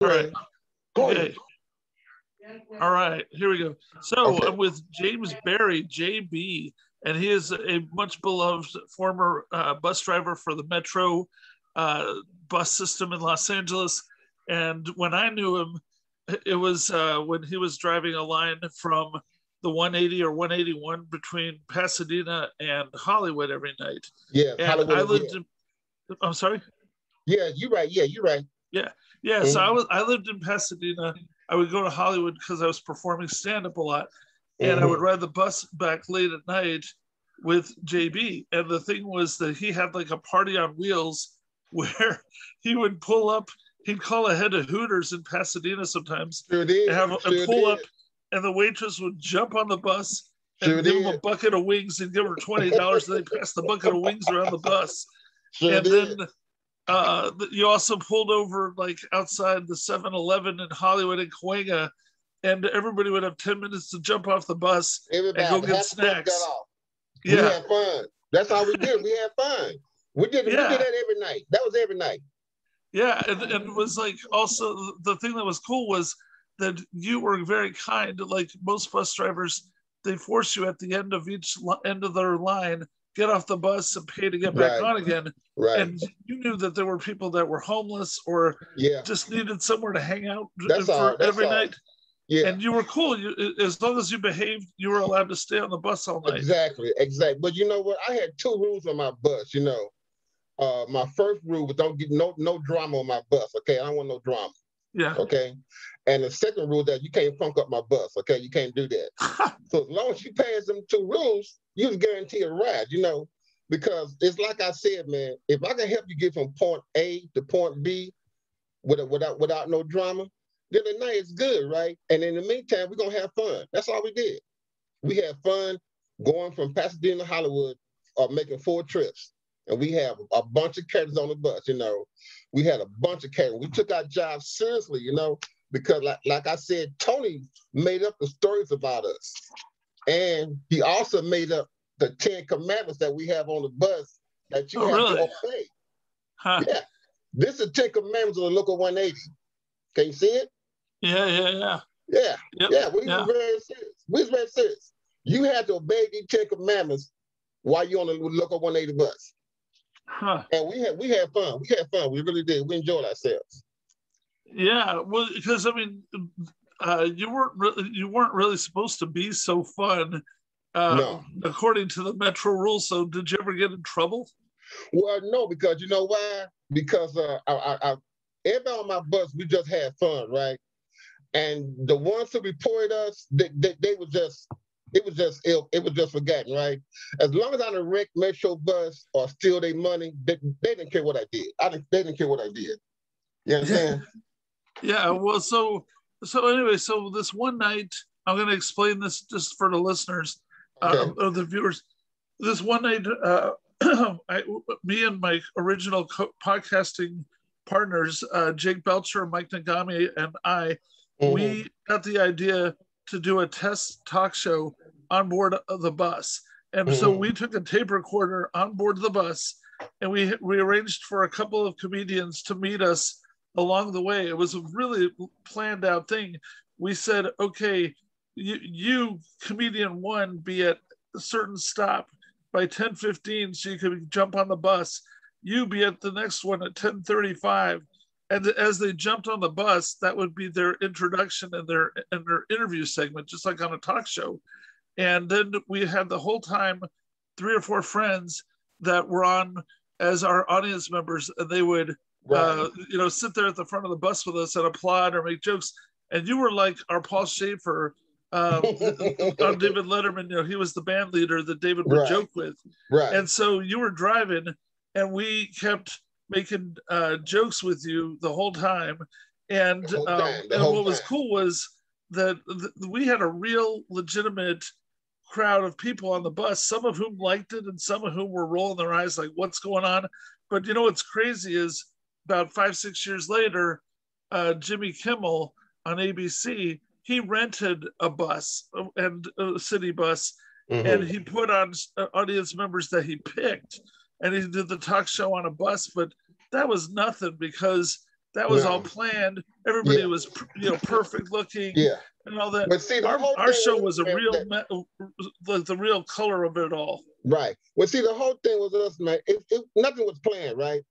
All right. Okay. All right, here we go. So Okay. I'm with James Berry, JB, and he is a much beloved former uh, bus driver for the Metro uh, bus system in Los Angeles. And when I knew him, it was uh, when he was driving a line from the 180 or 181 between Pasadena and Hollywood every night. Yeah, And Hollywood. I lived in, I'm sorry? yeah, you're right. Yeah, you're right. Yeah, yeah. so. I was I lived in Pasadena. I would go to Hollywood because I was performing stand up a lot, and I would ride the bus back late at night with JB. And the thing was that he had like a party on wheels where he would pull up. He'd call ahead of Hooters in Pasadena sometimes Sure did. and have a sure and pull did. up, and the waitress would jump on the bus and Sure give him a bucket of wings and give her twenty dollars. and they pass the bucket of wings around the bus Sure and did. then uh, you also pulled over like outside the 7-Eleven in Hollywood and Cahuenga, and everybody would have 10 minutes to jump off the bus. Everybody and go get half the bus snacks. got off. We Yeah, had fun. That's all we did. We had fun. We did, we did that every night. That was every night. yeah, and, and it was like also the thing that was cool was that you were very kind. Like most bus drivers, they force you at the end of each end of their line get off the bus and pay to get back Right. on again. Right. And you knew that there were people that were homeless or yeah. just needed somewhere to hang out That's for all. Every all. night. Yeah. and you were cool. You, as long as you behaved, you were allowed to stay on the bus all night. Exactly, exactly. But you know what? I had two rules on my bus. You know, uh, my first rule was don't get no no drama on my bus. Okay, I don't want no drama. Yeah. Okay, and the second rule that you can't funk up my bus. Okay, you can't do that. so as long as you pass them two rules, you can guarantee a ride. You know, because it's like I said, man. If I can help you get from point A to point B, without without without no drama, then the night is good, right? And in the meantime, we're gonna have fun. That's all we did. We had fun going from Pasadena to Hollywood, uh, making four trips. And we have a bunch of characters on the bus, you know. We had a bunch of characters. We took our job seriously, you know, because like, like I said, Tony made up the stories about us. And he also made up the Ten Commandments that we have on the bus that you Oh, have really? to obey. Huh. Yeah. This is Ten Commandments of the Local 180. Can you see it? Yeah, yeah, yeah. Yeah. Yep. Yeah, we Yeah. was very serious. We was very serious. You had to obey these Ten Commandments while you're on the local 180 bus. Huh. And we had we had fun. We had fun. We really did. We enjoyed ourselves. Yeah. Well, because I mean, uh, you weren't really, you weren't really supposed to be so fun, uh, No. according to the Metro rules. So, did you ever get in trouble? Well, no, because you know why? Because uh, I, I, I, everybody on my bus, we just had fun, right? And the ones who reported us, they, they, they were just, it was just ill, it was just forgotten, right? As long as I didn't wreck Metro bus or steal their money, they, they didn't care what I did. I didn't, they didn't care what I did. You understand? Yeah. Well, so so anyway, so this one night, I'm going to explain this just for the listeners, uh, or the viewers. This one night, uh, I, me and my original co- podcasting partners, uh, Jake Belcher, Mike Nagami, and I, Mhm. we got the idea to do a test talk show on board of the bus. And so Mhm. we took a tape recorder on board the bus and we we arranged for a couple of comedians to meet us along the way. It was a really planned out thing. We said, okay, you, you comedian one be at a certain stop by 10:15 so you could jump on the bus. You be at the next one at 10:35 and as they jumped on the bus that would be their introduction and their and their interview segment just like on a talk show and then we had the whole time three or four friends that were on as our audience members and they would Right. uh, you know sit there at the front of the bus with us and applaud or make jokes and you were like our paul shaffer um, on david letterman you know he was the band leader that david would Right. joke with right. and so you were driving, and we kept making uh, jokes with you the whole time. And, whole um, time, the and whole what was cool was that th- we had a real legitimate crowd of people on the bus, some of whom liked it, and some of whom were rolling their eyes like, "What's going on?" But you know what's crazy is about five, six years later, uh, Jimmy Kimmel on ABC he rented a bus uh, and a city bus Mhm. and he put on uh, audience members that he picked and he did the talk show on a bus but that was nothing because That was No. all planned. Everybody Yeah. was you know perfect looking Yeah. and all that. But see, Our, whole our show was a real that- me- the, the real color of it all. right. Well, see, the whole thing was us, man. It, it, nothing was planned, right?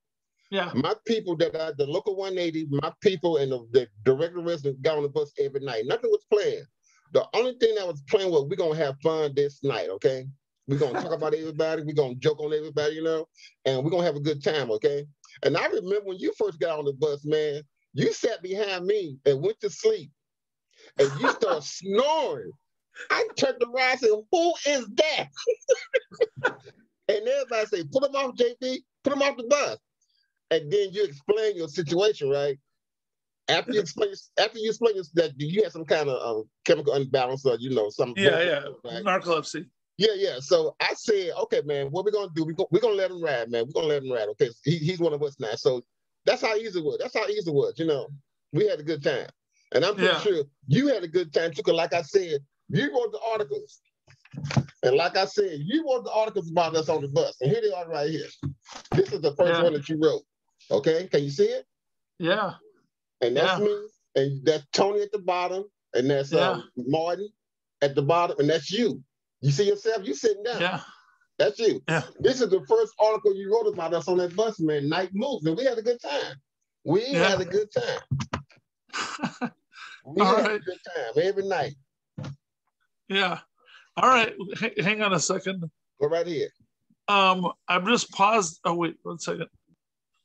Yeah. My people that are the local 180, my people and the, the, regular residents got on the bus every night. Nothing was planned. The only thing that was planned was we're gonna have fun this night, okay? We're gonna talk about everybody, we're gonna joke on everybody, you know, and we're gonna have a good time, okay? And I remember when you first got on the bus, man, you sat behind me and went to sleep and you started snoring. I turned around and said, Who is that? and everybody say, Put him off, JB, put him off the bus. And then you explain your situation, right? After you explain, after you explain that you had some kind of um, chemical imbalance or you know some Yeah, yeah. right? Narcolepsy. Yeah, yeah. So I said, okay, man, what we gonna do? We go, we're gonna let him ride, man. We're gonna let him ride. Okay, he, he's one of us now. So that's how easy it was. That's how easy it was. You know, we had a good time, and I'm pretty Yeah. sure you had a good time too. Cause like I said, you wrote the articles, and like I said, you wrote the articles about us on the bus, and here they are right here. This is the first Yeah. one that you wrote. Okay, can you see it? Yeah. And that's Yeah. me, and that's Tony at the bottom, and that's um, Martin at the bottom, and that's you. You see yourself? You sitting down. Yeah. That's you. Yeah. This is the first article you wrote about us on that bus, man. Night moves, and we had a good time. We Yeah. had a good time. We All had a good time every night. yeah. All right. H- hang on a second. Go right here. Um, I'm just paused. Oh wait, one second.